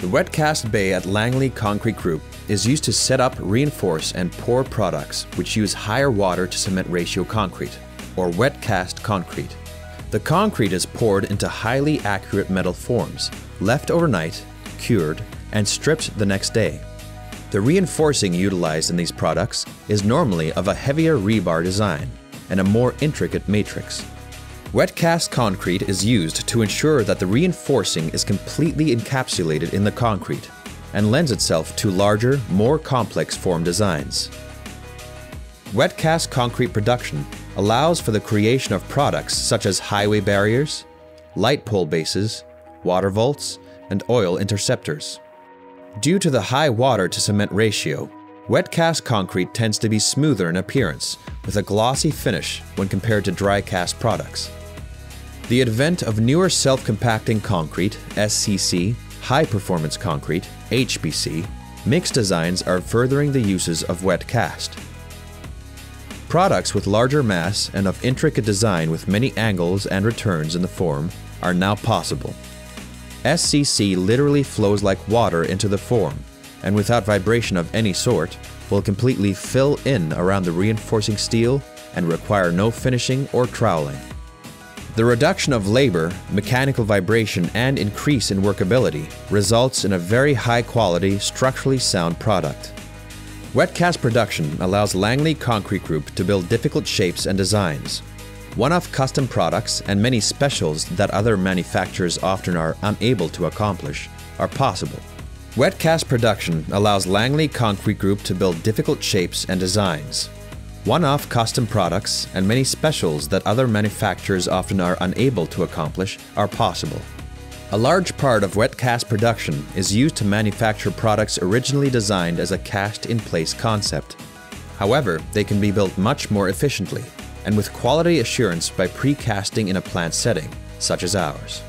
The wet cast bay at Langley Concrete Group is used to set up, reinforce, and pour products which use higher water to cement ratio concrete, or wet cast concrete. The concrete is poured into highly accurate metal forms, left overnight, cured, and stripped the next day. The reinforcing utilized in these products is normally of a heavier rebar design and a more intricate matrix. Wet cast concrete is used to ensure that the reinforcing is completely encapsulated in the concrete and lends itself to larger, more complex form designs. Wet cast concrete production allows for the creation of products such as highway barriers, light pole bases, water vaults, and oil interceptors. Due to the high water to cement ratio, wet cast concrete tends to be smoother in appearance with a glossy finish when compared to dry cast products. The advent of newer self-compacting concrete, SCC, high-performance concrete, HPC, mixed designs are furthering the uses of wet cast. Products with larger mass and of intricate design with many angles and returns in the form are now possible. SCC literally flows like water into the form, and without vibration of any sort, will completely fill in around the reinforcing steel and require no finishing or troweling. The reduction of labor, mechanical vibration, and increase in workability results in a very high quality, structurally sound product. Wet cast production allows Langley Concrete Group to build difficult shapes and designs, one-off custom products and many specials that other manufacturers often are unable to accomplish are possible. Wet cast production allows Langley Concrete Group to build difficult shapes and designs, one-off custom products and many specials that other manufacturers often are unable to accomplish are possible. A large part of wet cast production is used to manufacture products originally designed as a cast-in-place concept. However, they can be built much more efficiently and with quality assurance by pre-casting in a plant setting, such as ours.